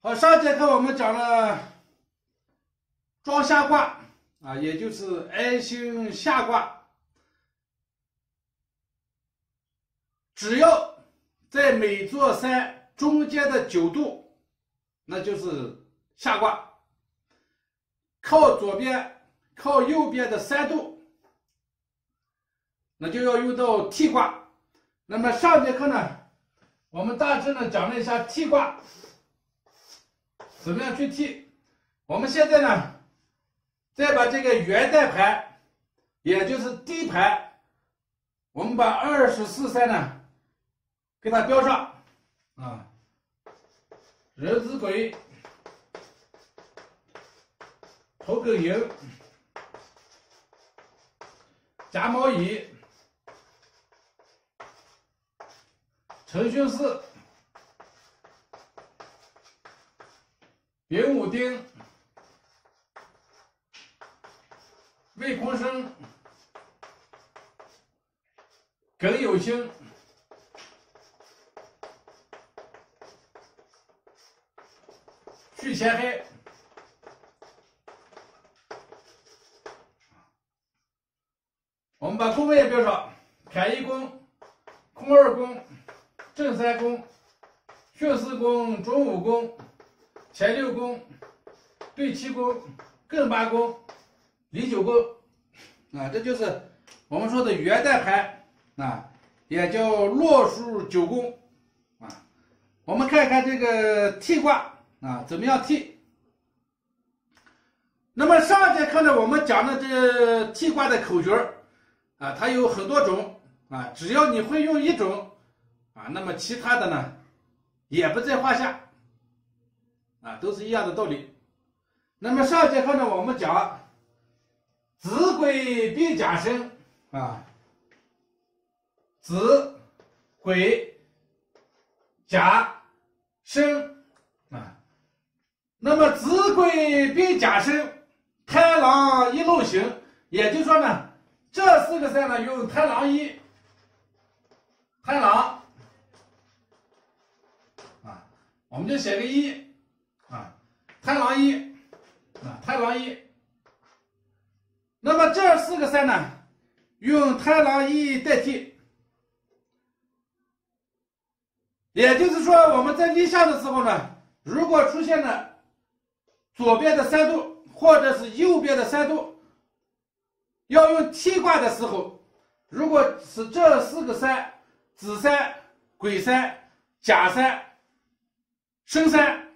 好，上节课我们讲了庄下卦啊，也就是 I 星下卦，只要在每座山中间的九度，那就是下卦。靠左边、靠右边的三度，那就要用到替卦。那么上节课呢，我们大致呢讲了一下替卦。怎么样去替？我们现在呢，再把这个元代牌，也就是地牌，我们把二十四山呢，给它标上啊。人子鬼，头狗寅，甲卯乙，辰戌巳。丙午丁，未空生，庚酉辛，戌乾亥。我们把宫位标上：坎一宫、空二宫、正三宫、巽四宫、中五宫。前六宫、对七宫、艮八宫、离九宫，啊，这就是我们说的元代牌啊，也叫洛书九宫啊。我们看看这个替卦啊，怎么样替？那么上节课呢，我们讲的这替卦的口诀啊，它有很多种啊，只要你会用一种啊，那么其他的呢，也不在话下。啊，都是一样的道理。那么上节课呢，我们讲子癸必甲申啊，子癸甲申啊。那么子癸必甲申，太郎一路行，也就是说呢，这四个字呢用太郎一，太郎啊，我们就写个一。啊，太郎一，啊，太郎一。那么这四个山呢，用太郎一代替。也就是说，我们在立夏的时候呢，如果出现了左边的三度或者是右边的三度，要用替卦的时候，如果是这四个山，子山、癸山、甲山、申山。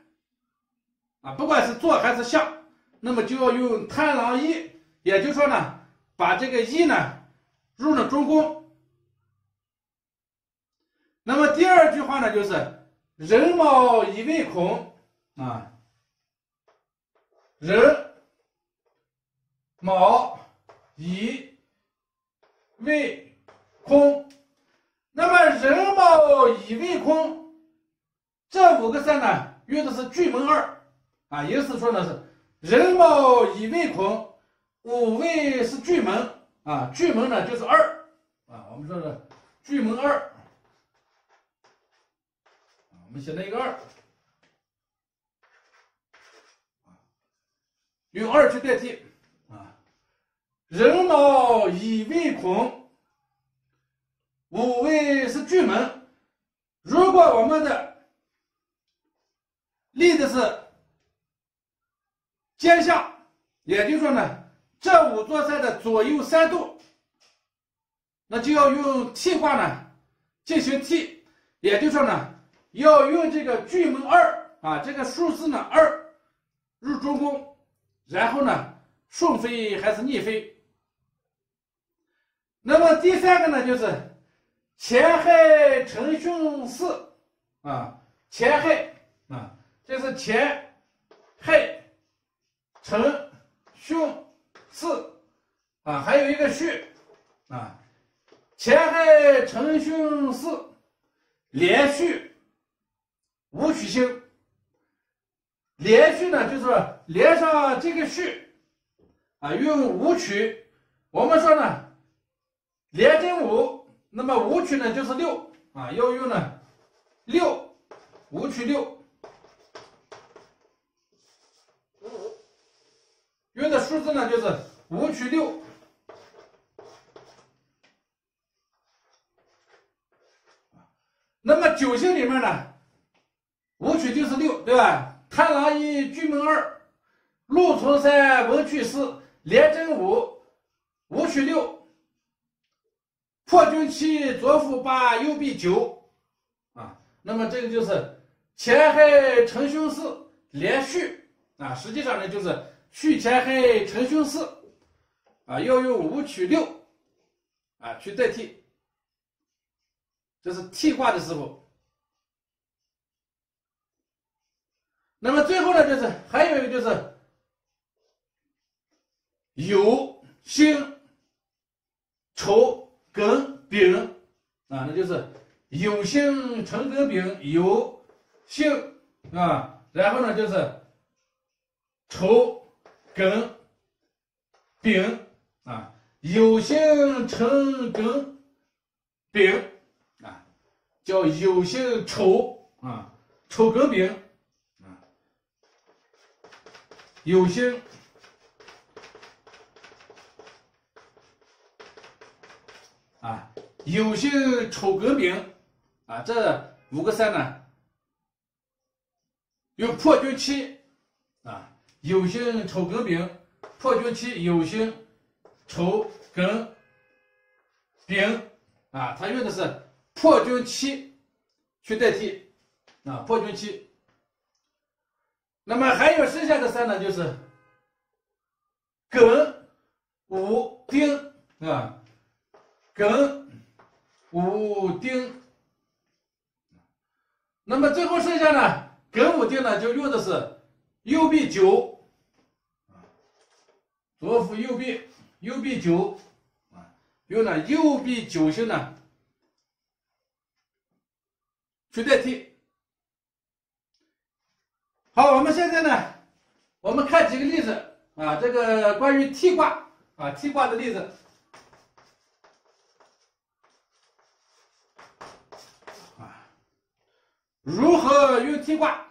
啊，不管是坐还是下，那么就要用贪狼一，也就是说呢，把这个一呢入了中宫。那么第二句话呢，就是人卯乙未空啊，人卯乙未空。那么人卯乙未空这五个字呢，用的是巨门二。啊，意思说呢是人卯乙未空，五位是巨门啊，巨门呢就是二啊，我们说的巨门二，我们写了一个二用二去代替啊，人卯乙未空，五位是巨门，如果我们的立的是。尖下，也就是说呢，这五座山的左右三度，那就要用替卦呢进行替，也就是说呢，要用这个巨门二啊，这个数字呢二入中宫，然后呢顺飞还是逆飞？那么第三个呢就是乾亥辰巽巳啊，乾亥啊，这是乾亥。辰、巽、巳，啊，还有一个戌，啊，前亥辰巽巳，连续五曲星。连续呢，就是连上这个戌，啊，用五曲。我们说呢，连真五，那么五曲呢就是六，啊，要用呢六五曲六。用的数字呢就是五取六。那么九星里面呢，五取就是六，对吧？贪狼一，巨门二，禄存三，文曲四，廉贞五，五取六，破军七，左辅八，右弼九，啊，那么这个就是前亥辰凶四连续。啊，实际上呢就是戌乾亥辰凶四啊，要用五取六啊去代替。这是替卦的时候，那么最后呢，就是还有一个就是酉辛丑庚丙啊，那就是酉辛辰庚丙酉辛啊，然后呢就是丑庚丙啊，酉辛辰庚丙啊。叫酉辛丑啊，丑庚丙啊，酉辛啊，酉辛丑庚丙啊，这五个三呢，有破军七啊，酉辛丑庚丙，破军七，酉辛丑庚丙啊，他用的是。破军七去代替啊，破军七。那么还有剩下的三呢，就是庚午丁啊，庚午丁。那么最后剩下呢，庚午丁呢，就用的是右臂九左辅右臂，右臂九啊，用了右臂九星呢。去代替。好，我们现在呢，我们看几个例子啊，这个关于替卦啊，替卦的例子，如何用替卦？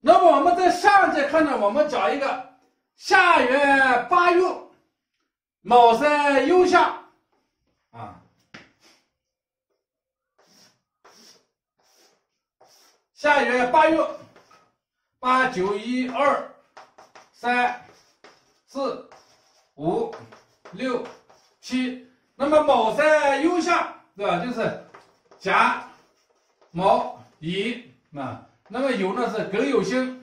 那么我们在上节课呢，我们讲一个下月八月，卯三酉下。啊下月八月，八九一二三四五六七，那么卯三酉下，对吧？就是甲卯乙啊，那么酉呢是庚酉辛，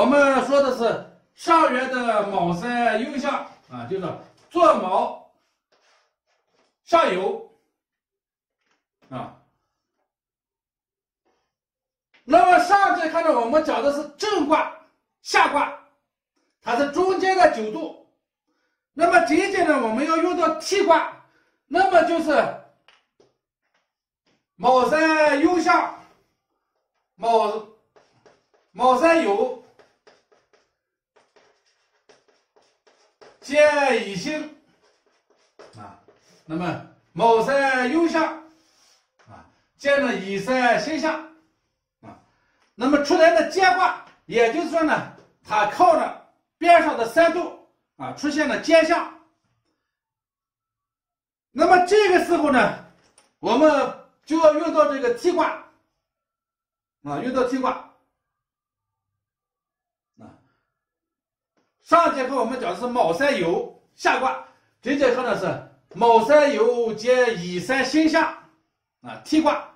我们说的是上元的卯三酉下啊，就是做卯。上游啊，那么上节看到我们讲的是正卦下卦，它是中间的九度。那么这一节呢，我们要用到替卦，那么就是卯三酉下，卯卯三酉兼乙辛。那么卯三酉下，啊，见了乙三辛下，啊，那么出来的结卦，也就是说呢，它靠着边上的三度，啊，出现了尖象。那么这个时候呢，我们就要用到这个替卦，啊，用到替卦，啊，上节课我们讲的是卯三酉下卦，这节课呢是。卯三酉接乙三星下，啊，替卦。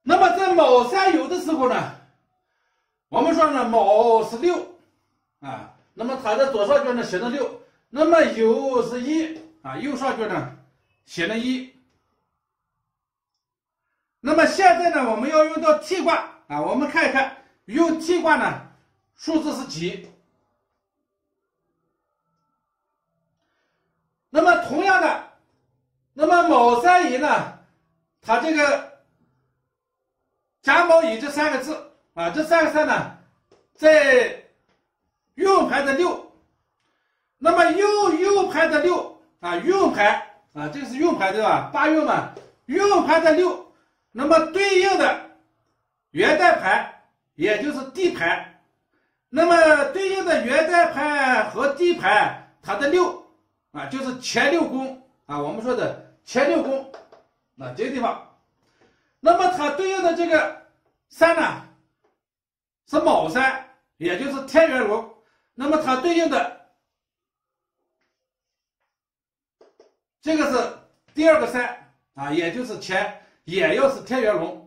那么在卯三酉的时候呢，我们说呢，卯是六，啊，那么它在左上角呢写的六，那么酉是一，啊，右上角呢写了一。那么现在呢，我们要用到替卦，啊，我们看一看用替卦呢，数字是几？那么同样的，那么卯三乙呢，它这个甲卯乙这三个字啊，这三个字呢，在运排的六，那么右右排的六啊，运排啊，这是运排对吧？八运嘛，运排的六，那么对应的元代牌也就是地牌，那么对应的元代牌和地牌它的六啊，就是前六宫啊，我们说的前六宫，那这个地方，那么它对应的这个三呢是卯三，也就是天元龙，那么它对应的。这个是第二个三啊，也就是前，也要是天元龙。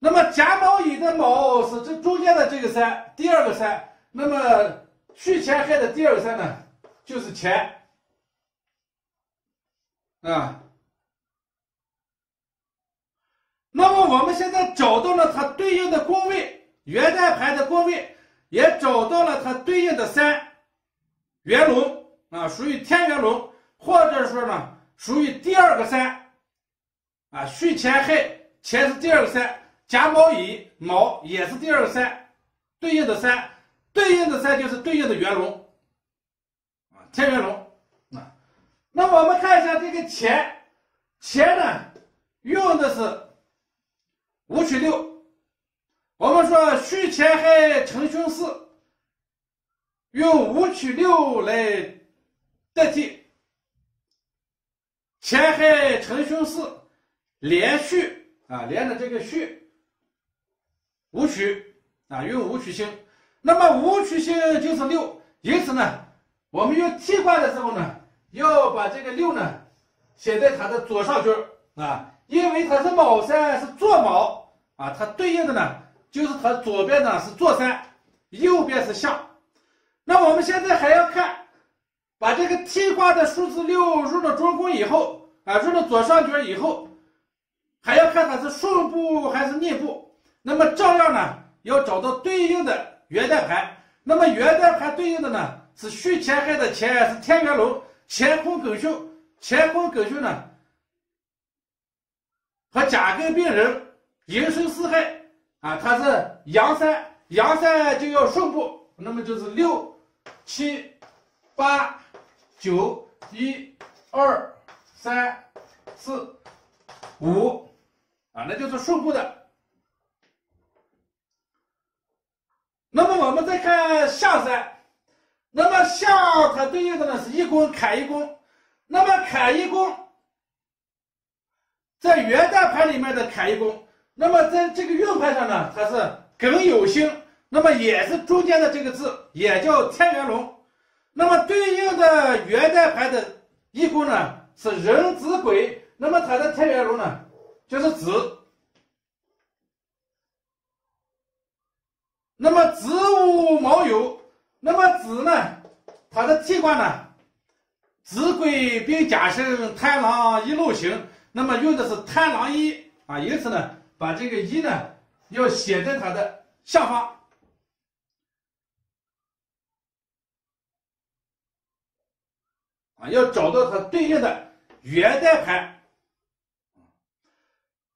那么甲卯乙的卯是这中间的这个三，第二个三。那么戌前亥的第二个三呢，就是乾啊。那么我们现在找到了它对应的宫位，元旦牌的宫位，也找到了它对应的三元龙。啊，属于天元龙，或者说呢，属于第二个三，啊，戌前亥，前是第二个三，甲卯乙卯也是第二个三，对应的三，对应的三就是对应的元龙，啊，天元龙，啊，那我们看一下这个乾，乾呢，用的是五取六，我们说戌乾亥成凶四，用五取六来。代替乾亥辰凶巳连续啊，连的这个续。五曲啊，用五曲星。那么五曲星就是六，因此呢，我们用替卦的时候呢，要把这个六呢写在它的左上角啊，因为它是卯三，是坐卯啊，它对应的呢就是它左边呢是坐三，右边是相。那我们现在还要看。把这个替卦的数字六入了中宫以后，啊，入了左上角以后，还要看它是顺步还是逆步。那么照样呢，要找到对应的元代牌。那么元代牌对应的呢是戌前亥的前是天元龙，乾坤艮巽，乾坤艮巽呢和甲庚病人寅申巳亥啊，它是阳三，阳三就要顺步，那么就是六七八。九一二三四五啊，那就是顺步的。那么我们再看下山，那么下它对应的呢是一宫坎一宫，那么坎一宫在元旦盘里面的坎一宫，那么在这个运盘上呢，它是艮有星，那么也是中间的这个字，也叫天元龙。那么对应的元代牌的一宫呢是壬子癸，那么它的天元龙呢就是子。那么子午卯酉，那么子呢，它的替卦呢，子癸并甲申贪狼一路行，那么用的是贪狼一啊，因此呢，把这个一呢要写在它的下方。啊，要找到它对应的元代牌，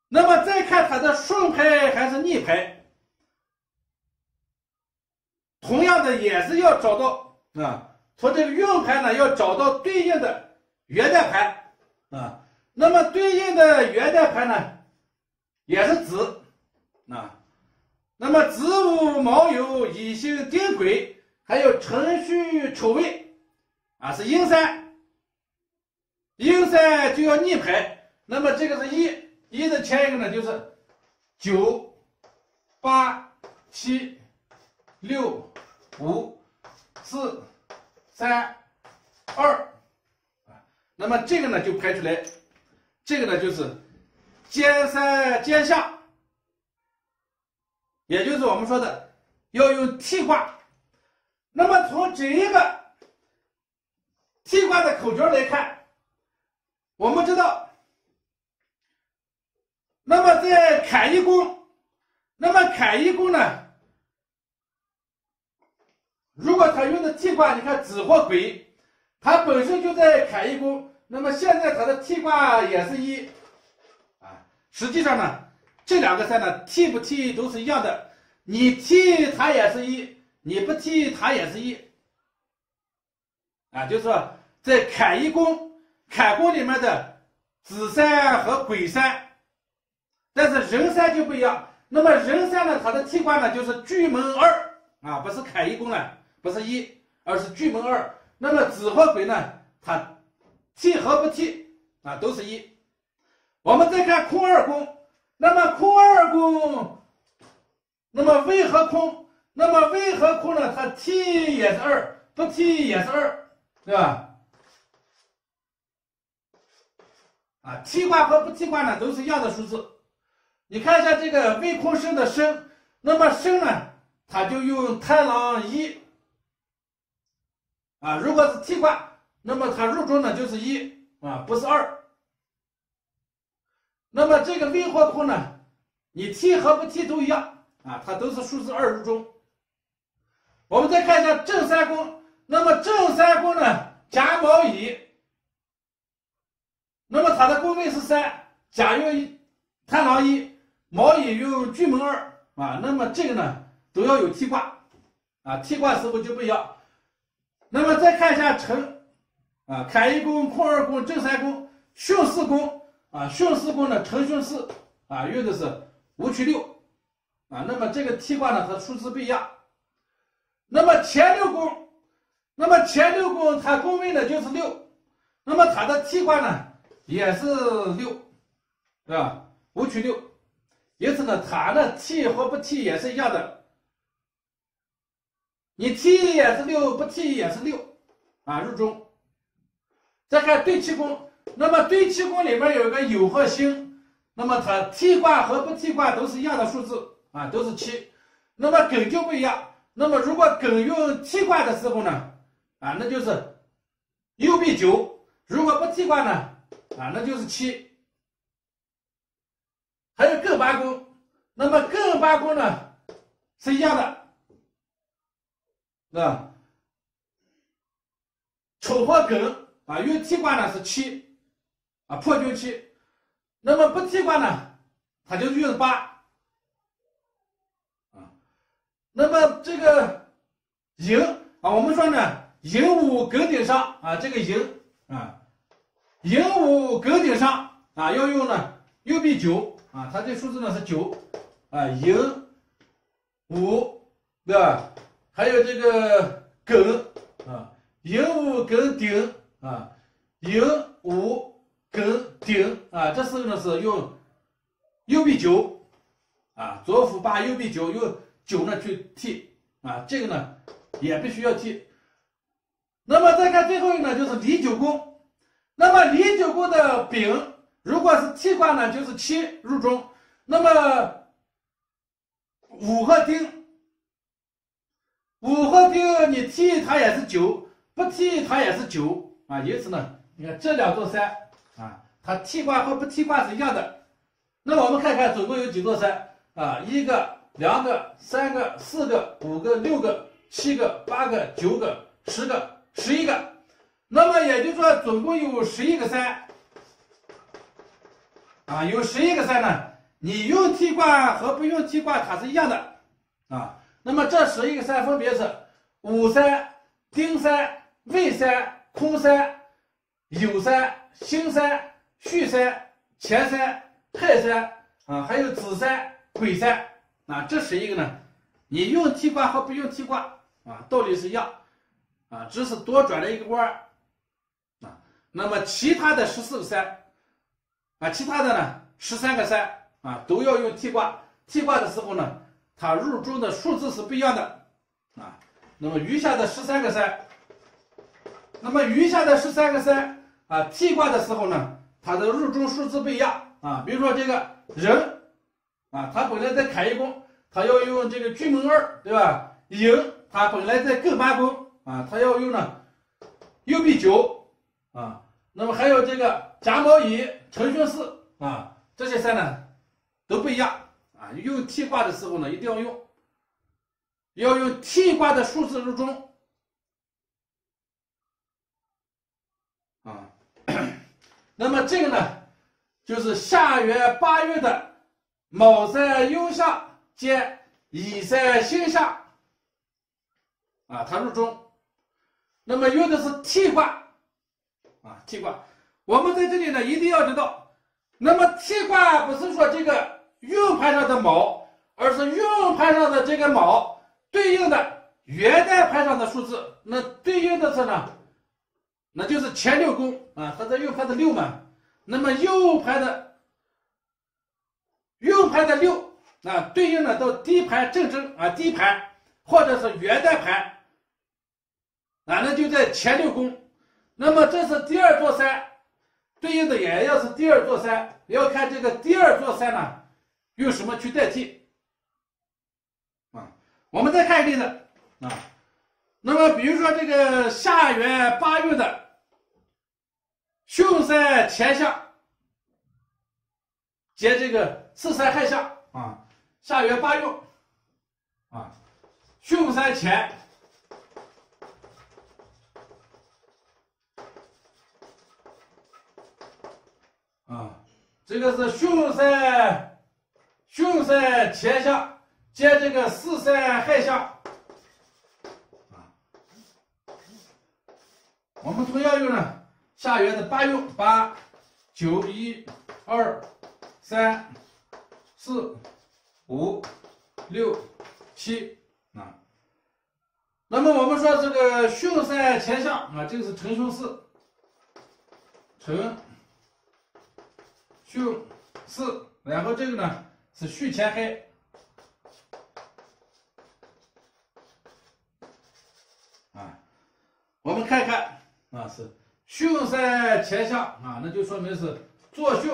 那么再看它的顺牌还是逆牌，同样的也是要找到啊，从这个运牌呢要找到对应的元代牌。啊，那么对应的元代牌呢也是子。啊，那么子午卯酉乙辛丁癸，还有辰戌丑未啊，是阴三。阴三就要逆牌，那么这个是一，一的前一个呢就是九、八、七、六、五、四、三、二，啊，那么这个呢就排出来，这个呢就是尖三尖下，也就是我们说的要用替卦，那么从这一个替卦的口诀来看。我们知道，那么在坎一宫，那么坎一宫呢，如果他用的替卦，你看子或癸，他本身就在坎一宫，那么现在他的替卦也是一，啊，实际上呢，这两个三呢，替不替都是一样的，你替他也是一，你不替他也是一，啊，就是说。在坎一宫，坎宫里面的子山和癸山，但是壬山就不一样。那么壬山呢，它的替卦呢就是巨门二啊，不是坎一宫了，不是一，而是巨门二。那么子和癸呢，它替和不替啊，都是一。我们再看空二宫，那么空二宫，那么未和空，那么未和空呢，它替也是二，不替也是二，对吧？啊，替卦和不替卦呢，都是一样的数字。你看一下这个未空生的生，那么生呢，它就用太郎一。啊，如果是替卦，那么它入中呢就是一啊，不是二。那么这个未或空呢，你替和不替都一样啊，它都是数字二入中。我们再看一下正三宫，那么正三宫呢，甲卯乙。那么它的宫位是三，甲用太郎一，卯乙用巨门二啊。那么这个呢都要有替卦啊，替卦时候就不一样。那么再看一下辰啊，坎一宫、坤二宫、正三宫、巽四宫啊，巽四宫呢辰巽四啊，用的是五取六啊。那么这个替卦呢和数字不一样。那么前六宫，那么前六宫它宫位呢就是六，那么它的替卦呢？也是六，对吧？五取六，因此呢，它的替和不替也是一样的。你替也是六，不替也是六，啊，入中。再看对气宫，那么对气宫里面有个酉和辛，那么它替卦和不替卦都是一样的数字，啊，都是七。那么艮就不一样，那么如果艮用替卦的时候呢，啊，那就是右弼九；如果不替卦呢？啊，那就是七，还有艮八宫，那么艮八宫呢是一样的，是吧？丑或艮啊，用替卦呢是七，啊破军七，那么不替卦呢，它就是用八，啊，那么这个寅啊，我们说呢，寅午艮顶上啊，这个寅啊。寅午艮顶上啊，要用呢右弼九啊，它这数字呢是九啊，寅午对吧？还有这个艮啊，寅午艮丁啊，寅午艮丁啊，这时候呢是用右弼九啊，左辅八右弼九，用九呢去替啊，这个呢也必须要替。那么再看最后一个呢，就是离九宫。那么离九宫的丙，如果是替卦呢，就是七入中。那么午和丁，五和丁你替它也是九，不替它也是九啊。因此呢，你看这两座山啊，它替卦和不替卦是一样的。那我们看看总共有几座山啊？一个、两个、三个、四个、五个、六个、七个、八个、九个、十个、十一个。那么也就是说，总共有十一个山，啊，有十一个山呢。你用替卦和不用替卦，它是一样的，啊。那么这十一个山分别是午山、丁山、未山、空山、酉山、辛山、戌山、乾山、泰山，啊，还有子山、癸山，啊，这十一个呢，你用替卦和不用替卦，啊，道理是一样，啊，只是多转了一个弯儿。那么其他的十四个山，啊，其他的呢十三个山啊，都要用替卦。替卦的时候呢，它入中的数字是不一样的啊。那么余下的十三个山，那么余下的十三个山啊，替卦的时候呢，它的入中数字不一样啊。比如说这个人啊，他本来在坎一宫，他要用这个巨门二，对吧？寅，他本来在艮八宫啊，他要用呢右弼九啊。那么还有这个甲卯乙辰戌巳啊，这些山呢都不一样用替卦的时候呢，一定要用，要用替卦的数字入中啊。那么这个呢，就是下元八月的卯在右下兼乙在辛下啊，它入中。那么用的是替卦。啊替卦。我们在这里呢一定要知道，那么替卦不是说这个运盘上的卯，而是运盘上的这个卯对应的元代盘上的数字，那对应的是呢，那就是前六宫。啊，它这运盘的六。嘛，那么右盘的右盘的六啊，对应的到低盘正正啊，低盘或者是元代盘。啊，那就在前六宫，那么这是第二座山，对应的也要是第二座山，要看这个第二座山呢，用什么去代替？啊，我们再看一个例子啊，那么比如说这个下元八运的巽山前相接这个四山亥相啊，下元八运啊，巽山前。啊，这个是巽山，巽山乾下接这个四山亥下，啊，我们同样用呢下元的八运八九一二三四五六七。啊，那么我们说这个巽山乾下啊，这个是辰巽四，辰。巽四，然后这个呢是戌前亥，啊，我们看看啊是巽山前向啊，那就说明是坐巽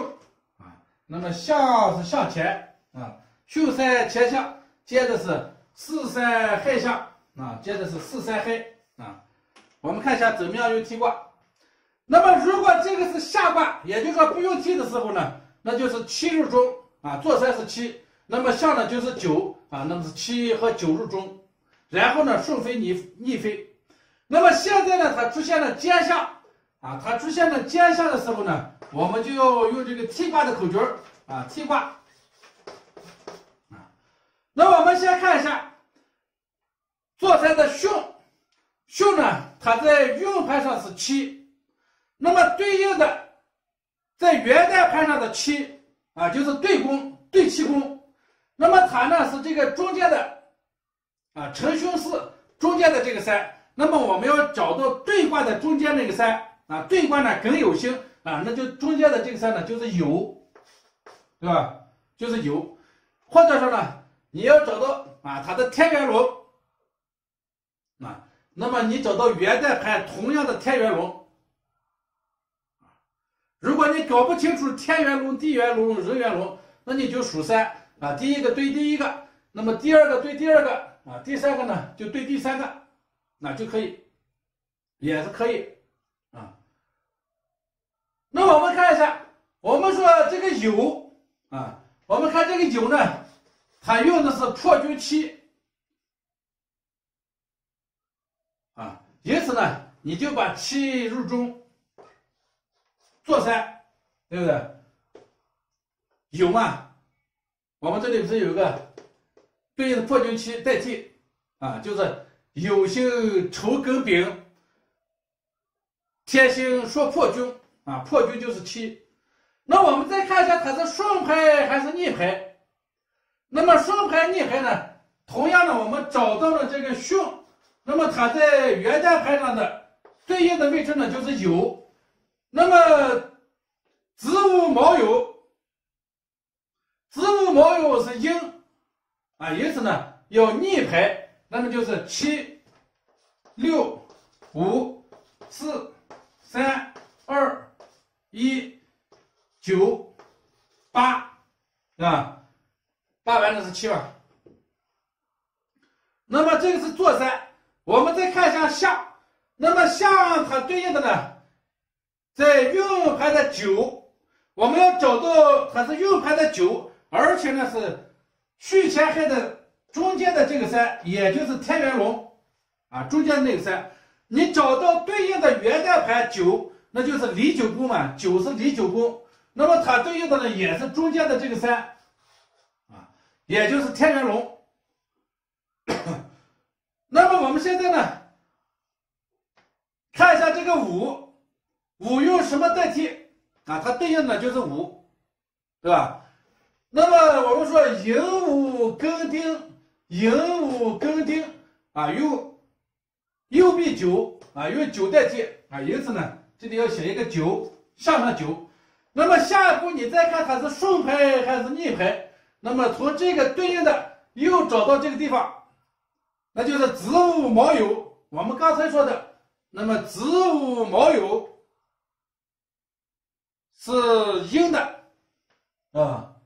啊，那么向是向前啊，巽山前向接的是四山亥向啊，接的是四山亥啊，我们看一下怎么样用提卦。那么，如果这个是下卦，也就是说不用替的时候呢，那就是七入中啊，坐山是七，那么相呢就是九啊，那么是七和九入中，然后呢顺飞逆逆飞。那么现在呢，它出现了尖相啊，它出现了尖相的时候呢，我们就要用这个替卦的口诀啊，替卦啊。那我们先看一下坐山的巽，巽呢，它在运盘上是七。那么对应的，在元代盘上的七啊，就是对宫对七宫。那么它呢是这个中间的啊，辰巽四中间的这个山。那么我们要找到对卦的中间那个山啊，对卦呢艮有星啊，那就中间的这个山呢就是酉，对吧？就是酉，或者说呢，你要找到啊它的天元龙啊，那么你找到元代盘同样的天元龙。如果你搞不清楚天元龙、地元龙、人元龙，那你就数三啊，第一个对第一个，那么第二个对第二个啊，第三个呢就对第三个，那就可以，也是可以啊。那我们看一下，我们说这个酉啊，我们看这个酉呢，它用的是破军七啊，因此呢，你就把七入中。坐山，对不对？有嘛？我们这里不是有个对应的破军七代替啊，就是有心愁根丙，天星说破军啊，破军就是七。那我们再看一下，它是顺拍还是逆拍？那么顺拍逆拍呢？同样的，我们找到了这个巽，那么它在元代盘上的对应的位置呢，就是酉。那么子午卯酉，子午卯酉是阴啊，因此呢要逆排，那么就是七六五四三二一九八，啊？八完的是七吧？那么这个是坐山，我们再看一下下，那么下它对应的呢？在运盘的九，我们要找到它是运盘的九，而且呢是戌乾亥的中间的这个山，也就是天元龙啊，中间那个山，你找到对应的元代盘九，那就是离九宫嘛，九是离九宫，那么它对应的呢也是中间的这个山啊，也就是天元龙。那么我们现在呢，看一下这个五。五用什么代替啊？它对应的就是五，对吧？那么我们说寅午庚丁，寅午庚丁啊，用右臂九啊，用九代替啊，因此呢，这里要写一个九，上上九。那么下一步你再看它是顺排还是逆排，那么从这个对应的又找到这个地方，那就是子午卯酉。我们刚才说的，那么子午卯酉是阴的。啊。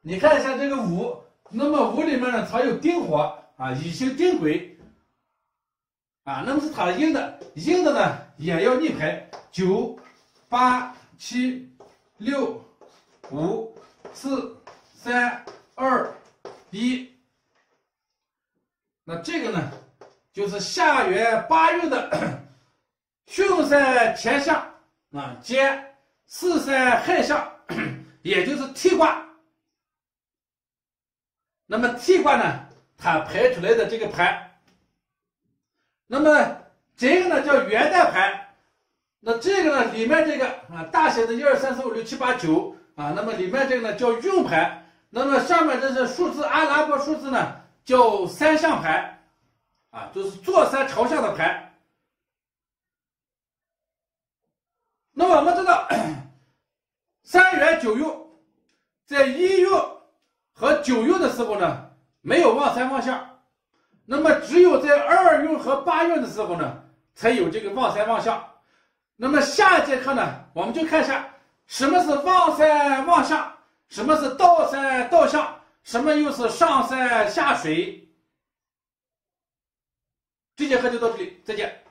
你看一下这个午，那么午里面呢藏有丁火。啊，乙辛丁癸啊，那么是它阴的，阴的呢也要逆排，九八。七六五四三二一，那这个呢，就是下元八运的巽山乾象啊，兼四山亥象，也就是替卦。那么替卦呢，它排出来的这个盘，那么这个呢叫元代盘。那这个呢，里面这个啊，大写的一二三四五六七八九啊，那么里面这个呢叫运盘，那么上面这是数字阿拉伯数字呢叫三象盘，啊，就是坐山朝向的盘。那么我们知道，三元九运，在一运和九运的时候呢，没有旺三旺相，那么只有在二运和八运的时候呢，才有这个旺三旺相。那么下一节课呢，我们就看一下什么是旺山旺相，什么是倒山倒相，什么又是上山下水。这节课就到这里，再见。